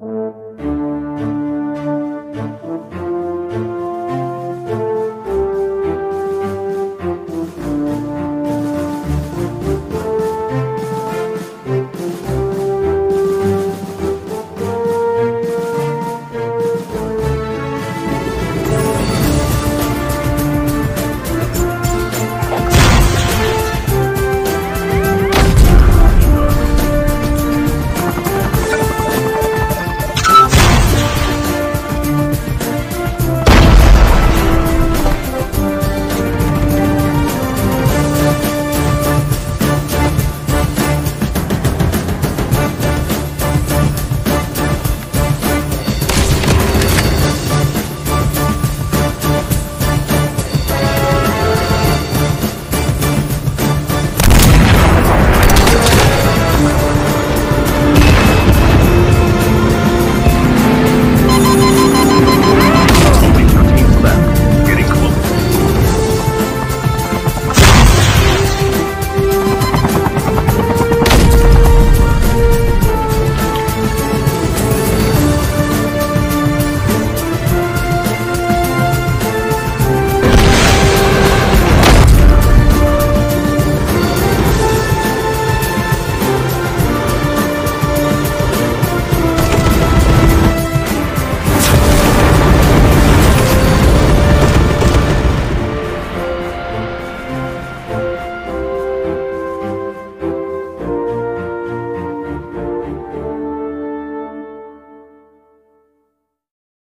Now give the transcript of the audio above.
you